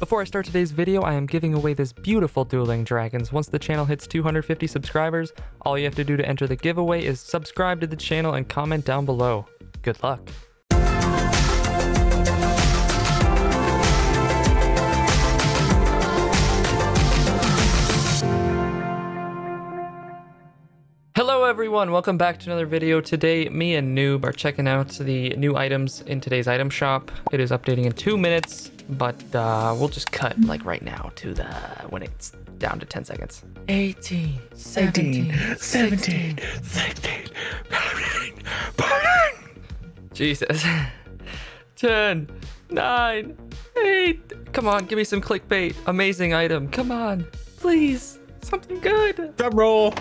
Before I start today's video, I am giving away this beautiful Dueling Dragons. Once the channel hits 250 subscribers, all you have to do to enter the giveaway is subscribe to the channel and comment down below. Good luck. Hello everyone, welcome back to another video. Today, me and Noob are checking out the new items in today's item shop. It is updating in two minutes, but uh, we'll just cut like right now to the when it's down to 10 seconds. 18, 17, 17, 16, 15, Jesus. 10, 9, 8. Come on, give me some clickbait. Amazing item. Come on, please. Something good. Drum roll.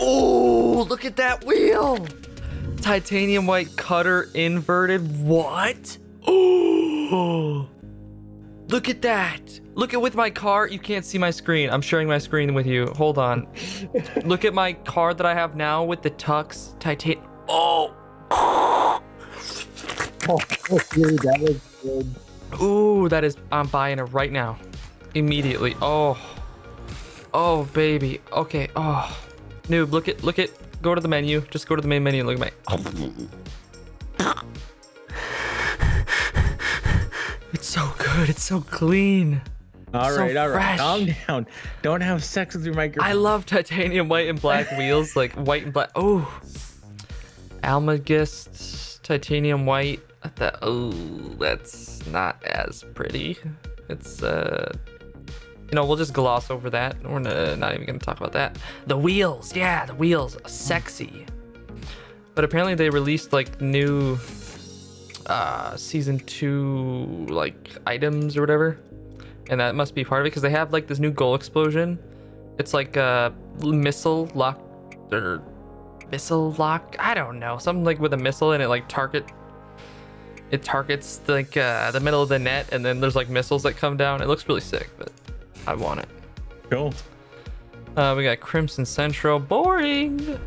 Oh, look at that wheel. Titanium white cutter inverted. What? Oh, look at that. Look at with my car. You can't see my screen. I'm sharing my screen with you. Hold on. look at my car that I have now with the tux titanium. Oh. Oh, dude, that was good. Ooh, that is. I'm buying it right now. Immediately. Oh. Oh, baby. Okay. Oh. Noob, look at, look at, go to the menu. Just go to the main menu and look at my. It's so good. It's so clean. All So right, all right. Calm down. Don't have sex with your microphone. I love titanium white and black wheels, like white and black. Oh. Almagist, titanium white. That, oh, that's not as pretty. It's, uh, you know, we'll just gloss over that. We're not even going to talk about that. The wheels, yeah, the wheels, sexy. But apparently they released like new uh season 2 like items or whatever. And that must be part of it because they have like this new goal explosion. It's like a missile lock or missile lock. I don't know. Something like with a missile and it like target it targets like uh, the middle of the net and then there's like missiles that come down. It looks really sick, but I want it. Cool. Uh, we got Crimson Central, boring.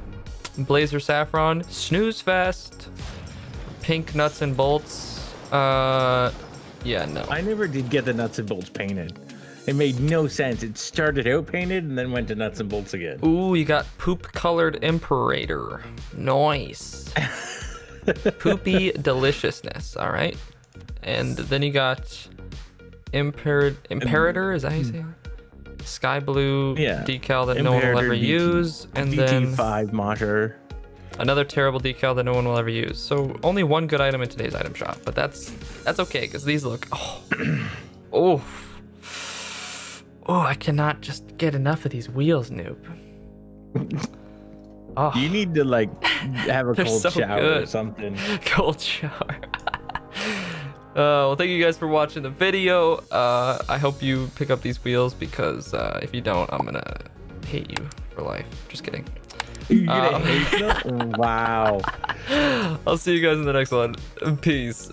Blazer Saffron, Snooze Fest, Pink Nuts and Bolts. Uh, yeah, no. I never did get the nuts and bolts painted. It made no sense. It started out painted and then went to nuts and bolts again. Ooh, you got Poop Colored Imperator. Nice. Poopy Deliciousness. All right. And then you got Imper- Imperator. Is that how you say hmm. it? Sky Blue Yeah. decal that no one will ever DT use. And then DT5 Mosher. another terrible decal that no one will ever use. So only one good item in today's item shop, but that's that's okay because these look oh oh oh I cannot just get enough of these wheels, noob. Oh, You need to like have a cold so shower or something. cold shower. Uh, well, thank you guys for watching the video. Uh, I hope you pick up these wheels because uh, if you don't, I'm gonna hate you for life. Just kidding. You're gonna Um, hate them? Wow. I'll see you guys in the next one. Peace.